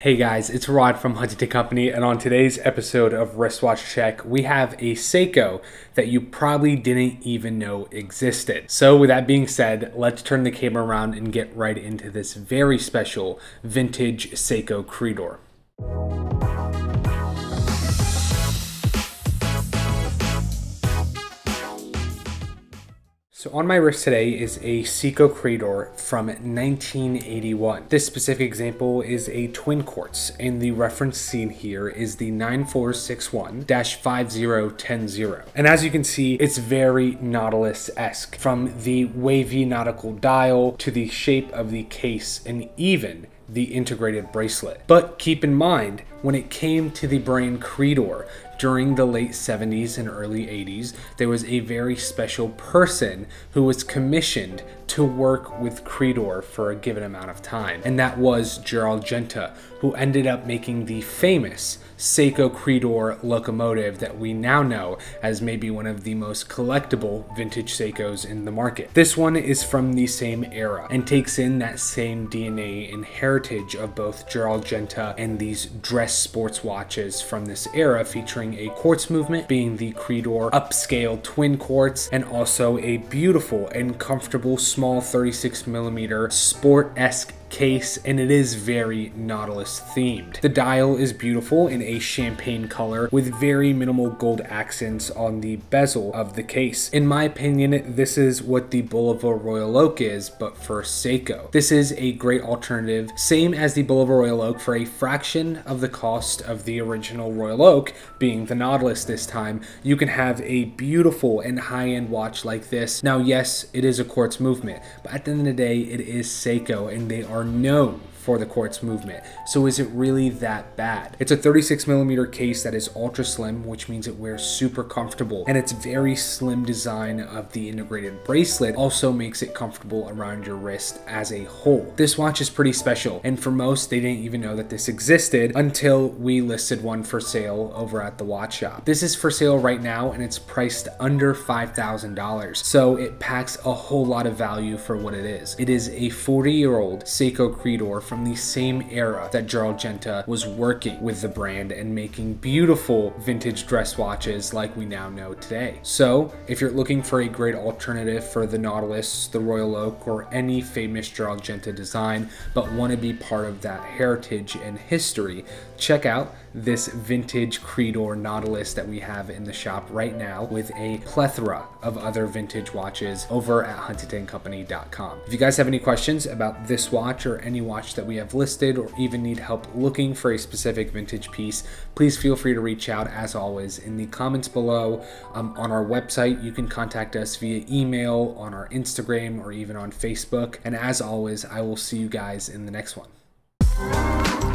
Hey guys, it's Rod from Huntington Company, and on today's episode of Wristwatch Check, we have a Seiko that you probably didn't even know existed. So, with that being said, let's turn the camera around and get right into this very special vintage Seiko Credor. So on my wrist today is a Seiko Credor from 1981. This specific example is a twin quartz and the reference seen here is the 9461-5010. And as you can see, it's very Nautilus-esque from the wavy nautical dial to the shape of the case and even the integrated bracelet. But keep in mind, when it came to the brand Credor, during the late 70s and early 80s, there was a very special person who was commissioned to work with Credor for a given amount of time, and that was Gerald Genta, who ended up making the famous Seiko Credor locomotive that we now know as maybe one of the most collectible vintage Seikos in the market. This one is from the same era and takes in that same DNA and heritage of both Gerald Genta and these dress sports watches from this era featuring a quartz movement being the Credor upscale twin quartz and also a beautiful and comfortable small 36 millimeter sport-esque case and it is very Nautilus themed. The dial is beautiful in a champagne color with very minimal gold accents on the bezel of the case. In my opinion, this is what the Bulova Royal Oak is, but for Seiko. This is a great alternative, same as the Bulova Royal Oak for a fraction of the cost of the original Royal Oak, being the Nautilus this time. You can have a beautiful and high-end watch like this. Now, yes, it is a quartz movement, but at the end of the day, it is Seiko and they are are known for the quartz movement. So is it really that bad? It's a 36 millimeter case that is ultra slim, which means it wears super comfortable. And its very slim design of the integrated bracelet also makes it comfortable around your wrist as a whole. This watch is pretty special. And for most, they didn't even know that this existed until we listed one for sale over at the watch shop. This is for sale right now and it's priced under $5,000. So it packs a whole lot of value for what it is. It is a 40 year old Seiko Credor from from the same era that Gerald Genta was working with the brand and making beautiful vintage dress watches like we now know today. So, if you're looking for a great alternative for the Nautilus, the Royal Oak, or any famous Gerald Genta design, but want to be part of that heritage and history, check out this vintage Credor Nautilus that we have in the shop right now with a plethora of other vintage watches over at huntingtoncompany.com. If you guys have any questions about this watch or any watch that we have listed or even need help looking for a specific vintage piece, please feel free to reach out as always in the comments below um, on our website. You can contact us via email, on our Instagram, or even on Facebook. And as always, I will see you guys in the next one.